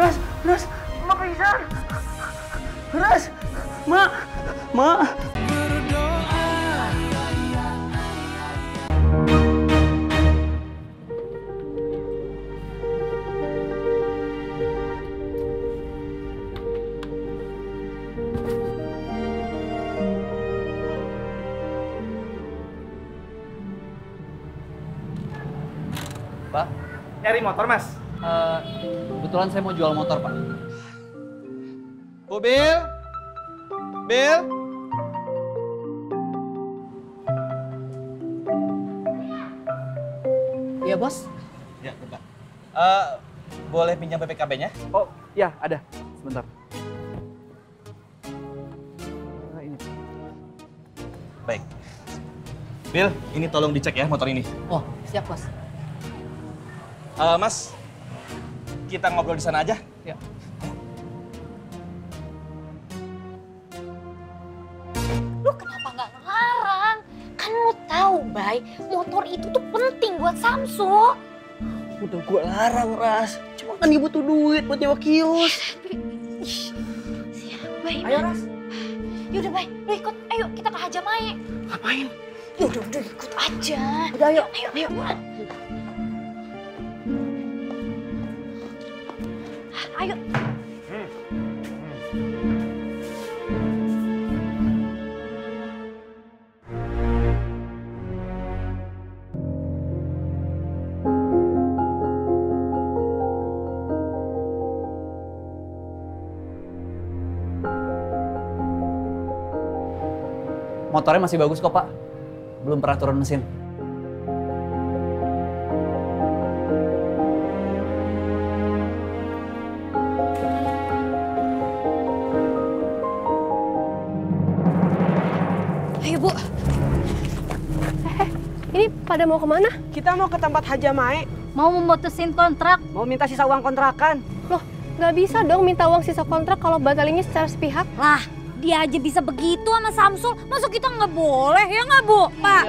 Ras, Ras, Ma pingsan. Ras, Ma, Ma. Pak, Nyari motor, Mas. Eh, kebetulan saya mau jual motor, Pak. Bu Bil? Bil? Iya, Bos. Ya, bentar. Eh, boleh pinjam BPKB-nya? Oh, ya ada. Sebentar. Nah, ini. Baik. Bil, ini tolong dicek ya motor ini. Oh, siap, Bos. Eh, mas, kita ngobrol di sana aja. Ya. Lu kenapa nggak ngelarang? Kan lu tahu, Bay, motor itu tuh penting buat Samsu. Udah gua larang, Ras. Cuma kan ibu butuh duit buat nyewa kios. Siap, Bay. Ayo, Ras. Yaudah, Bay, lu ikut. Ayo, kita ke Haja Mae. Ngapain? Yaudah, udah ikut aja. Udah, ayo. Ayo, ayo. Ayo. Motornya masih bagus kok, Pak. Belum pernah turun mesin. Pada mau ke mana? Kita mau ke tempat Haja Mae, Mau memutusin kontrak. mau minta sisa uang kontrakan. Loh, nggak bisa dong minta uang sisa kontrak kalau batalinnya secara sepihak. Lah, dia aja bisa begitu sama Samsul. Masa kita nggak boleh ya nggak, Bu? Pak.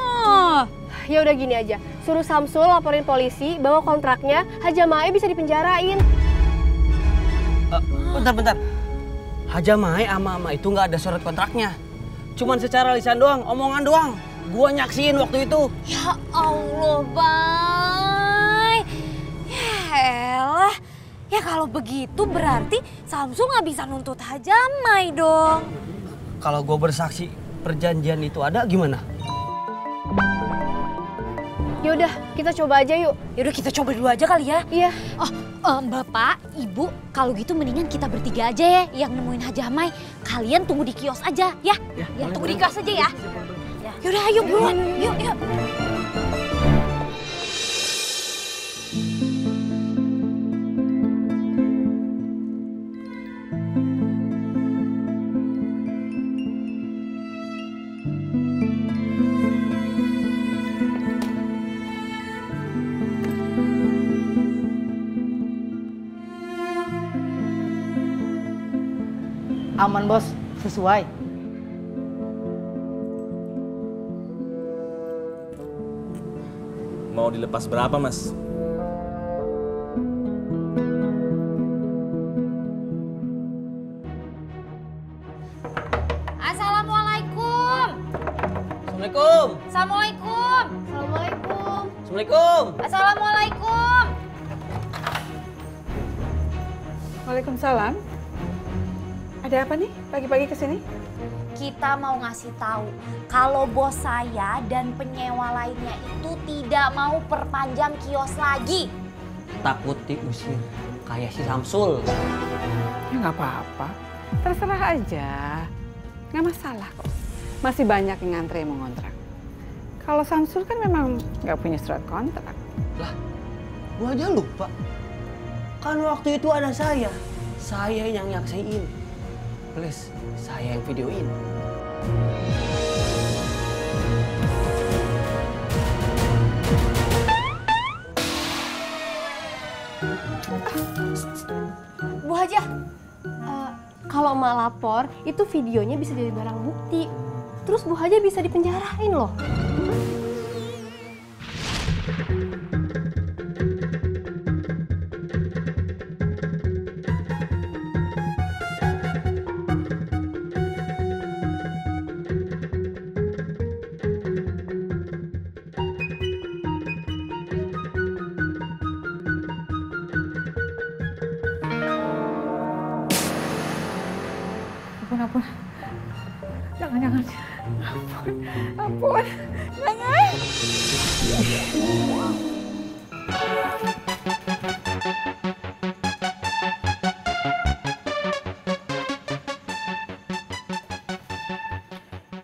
Oh. Ya udah gini aja, suruh Samsul laporin polisi bahwa kontraknya Haja Mae bisa dipenjarain. Bentar, bentar. Haja Mae ama ama itu nggak ada surat kontraknya. Cuman secara lisan doang, omongan doang. Gua nyaksiin waktu itu. Ya Allah, Bay. Ya elah. Ya kalau begitu berarti Samsul nggak bisa nuntut Hajamai dong. Kalau gua bersaksi perjanjian itu ada gimana? Ya udah, kita coba aja yuk. Yaudah kita coba dulu aja kali ya. Iya. Oh, em, Bapak, Ibu, kalau gitu mendingan kita bertiga aja ya yang nemuin Hajamai. Kalian tunggu di kios aja ya. Ya, tunggu di kios aja ya. Yaudah ayo buruan. Yuk, yuk. Aman bos, sesuai. Mau dilepas berapa, Mas? Assalamualaikum. Assalamualaikum. Assalamualaikum. Assalamualaikum. Assalamualaikum. Assalamualaikum. Waalaikumsalam. Ada apa nih pagi-pagi ke sini? Kita mau ngasih tahu kalau bos saya dan penyewa lainnya itu tidak mau perpanjang kios lagi. Takut diusir. Kayak si Samsul. Ya nggak apa-apa. Terserah aja. Nggak masalah kok. Masih banyak yang ngantri yang mau ngontrak. Kalau Samsul kan memang nggak punya surat kontrak. Gua aja lupa. Kan waktu itu ada saya. Saya yang nyaksiin. Please, saya yang videoin. Bu Haja, Eh, kalau emak lapor, itu videonya bisa jadi barang bukti. Terus Bu Haja bisa dipenjarain loh. Ampun. Jangan.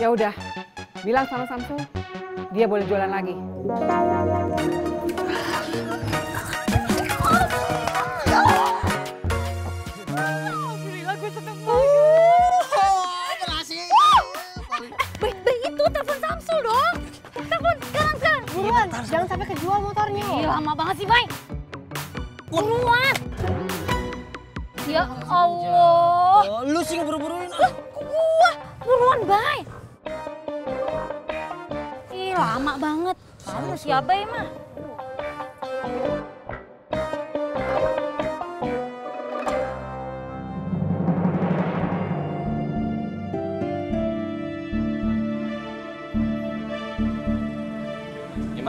Ya udah, bilang sama Samsul, dia boleh jualan lagi. Baik, baik itu telepon Samsul Buruan, jangan sampai kejual motornya. Ih, lama banget sih, Bay. Buruan. Ya Allah. Oh, lu sih ngeburu-buruin. Lah, gua? Buruan, Bay. Ih, lama banget. Kamu siapa ya, mah?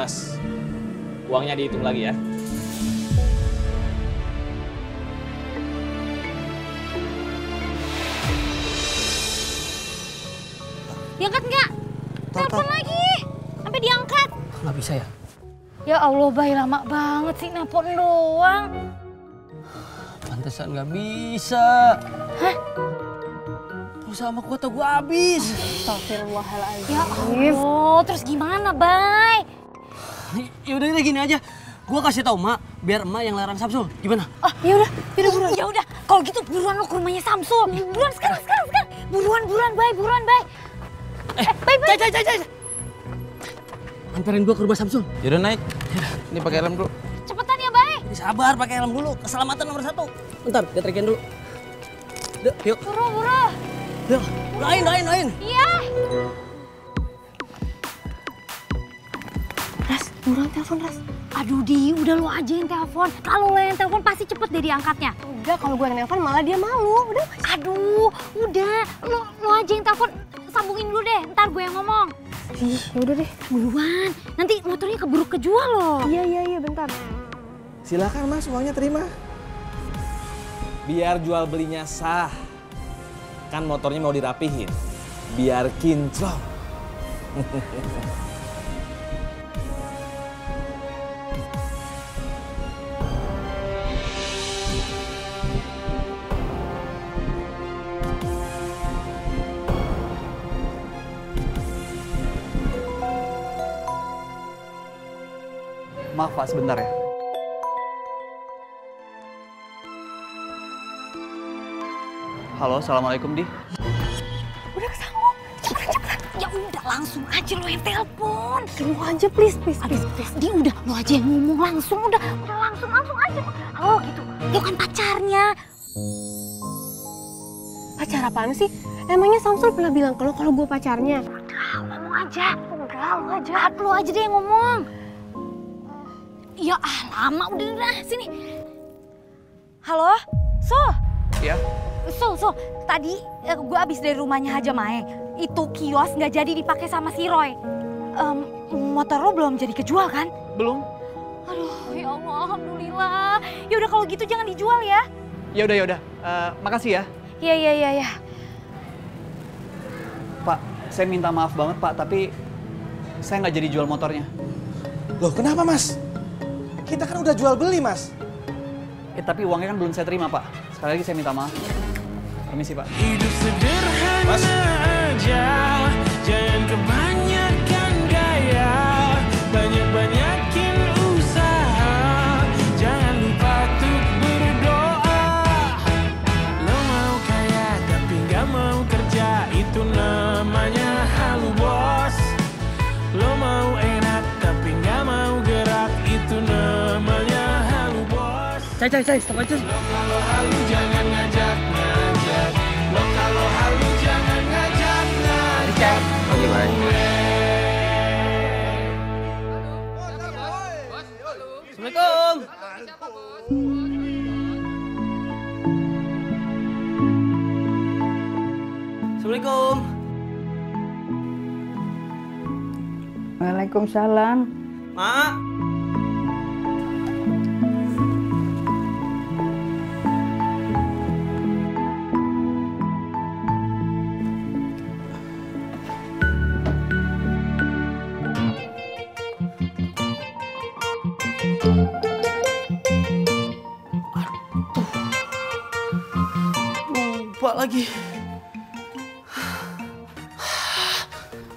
Mas, uangnya dihitung lagi ya. Diangkat nggak? Telepon lagi. Sampai diangkat. Nggak bisa ya? Ya Allah, Bay, lama banget sih nelpon doang. Pantesan nggak bisa. Hah? Pulsa sama kuota gua habis. Astagfirullahaladzim. Ya Allah, terus gimana, Bay? Ya udah gini aja. Gua kasih tau Mak, biar Emak yang larang Samsul. Gimana? Oh, ya udah, yaudah buruan. Ya udah, kalau gitu buruan lo ke rumahnya Samsul. Buruan sekarang, sekarang, sekarang. Buruan, buruan, Bay, buruan, Bay. Eh, Bay, Bay. Cai, cai, cai. Anterin gua ke rumah Samsul. Yaudah naik. Ini pakai helm dulu. Cepetan ya, Bay. Ini sabar, pakai helm dulu. Keselamatan nomor satu. Bentar, dia terikin dulu. Yuk, yuk, Buru, buru. yuk. Doain, doain, doain. Iya. Buruan telepon Ras. Aduh, Di, udah lo aja yang telepon. Kalau lo yang telepon pasti cepet deh diangkatnya. Udah, kalau gue yang nelpon malah dia malu. Udah, Aduh, udah. Lo, lo aja yang telepon. Sambungin dulu deh, ntar gue yang ngomong. Ih, ya udah deh. Buruan, nanti motornya keburu kejual loh. Iya, iya, iya, bentar. Silakan mas, uangnya terima. Biar jual belinya sah. Kan motornya mau dirapihin. Biar kinclong. Maaf Pak, sebentar ya. Halo, Assalamualaikum Di. Udah kesambung. Cepetan, cepetan. Ya udah, langsung aja lo yang telepon. Lu aja please, please, Aduh, please. dia udah, lo aja yang ngomong langsung. Udah, udah langsung, langsung aja. Oh gitu, lo kan pacarnya. Pacar apaan sih? Emangnya Samsul pernah bilang ke lo kalau gue pacarnya? Udah, ngomong aja. Udah, lo aja. Lo aja deh yang ngomong. Ya ah, lama udah, udah. Sini. Halo, Sol. Iya. Sol, Sol. Tadi eh, gue abis dari rumahnya Haja Mae. Itu kios nggak jadi dipakai sama si Roy. Em, motor lo belum jadi kejual kan? Belum? Aduh, ya Allah, alhamdulillah. Ya udah kalau gitu jangan dijual ya. Ya udah, ya udah. Eh, makasih ya. Iya, iya, iya, iya. Pak, saya minta maaf banget Pak, tapi saya nggak jadi jual motornya. Loh kenapa mas? Kita kan udah jual beli mas. Eh, tapi uangnya kan belum saya terima Pak. Sekali lagi saya minta maaf. Permisi Pak. Hidup sederhana Mas. aja Jangan kebanyakan Cai, cai, cai, stop aja. Lo kalau halu jangan ngajak-ngajak Lo kalau halu jangan ngajak-ngajak gue Assalamualaikum. Assalamualaikum. Waalaikumsalam. Mak. Lagi.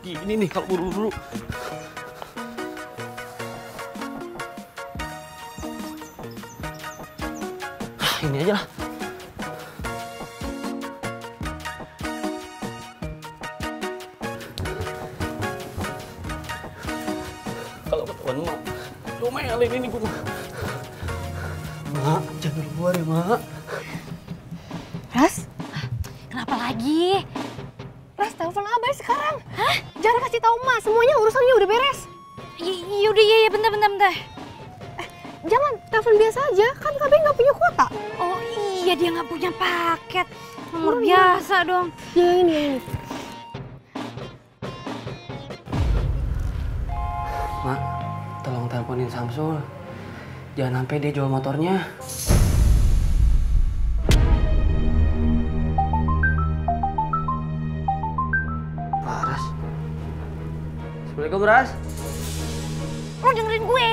Gini nih kalau buru-buru. Ah, Ini aja lah. Kalau ketahuan mak, domelin ini gue. Mak, jangan keluar ya mak. Ras, lagi? Ras telepon Abah sekarang. Hah? Jangan kasih tahu Mak, semuanya urusannya udah beres. Y- Yaudah, iya, iya, bentar, bentar, bentar. Jangan telepon biasa aja, kan KB nggak punya kuota. Oh iya, dia nggak punya paket. Nomor biasa dong. Ya ini, yang ini. Mak, tolong teleponin Samsul. Jangan sampai dia jual motornya. Assalamualaikum, Ras. Lo dengerin gue.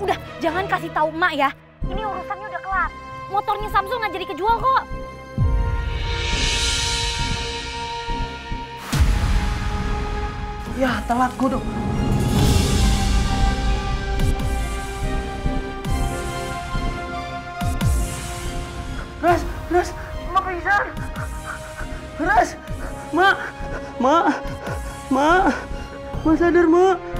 Udah, jangan kasih tahu emak ya. Ini urusannya udah kelar. Motornya Samsul nggak jadi kejual kok. Ya, telat gue dong. Ras, Ras, Mak pingsan. Ras, Mak, Mak, Mak, Mak sadar, Mak.